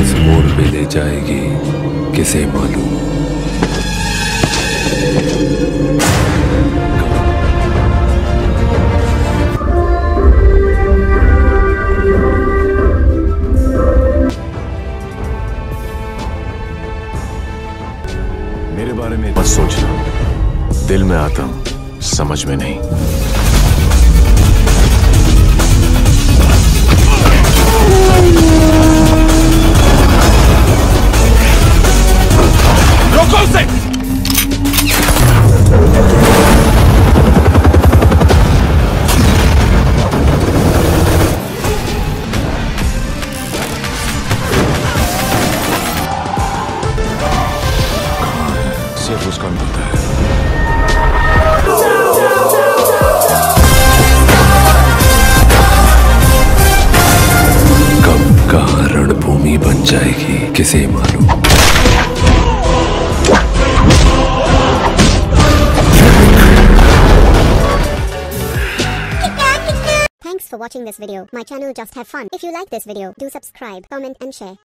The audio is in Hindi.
मोड़ पे ले जाएगी, किसे मालूम? मेरे बारे में बस सोचना। दिल में आता हूँ, समझ में नहीं। उसका मिलता है कब कहाँ रणभूमि बन जाएगी किसे मालूम? For watching this video. My channel just have fun. If you like this video, do subscribe, comment and share.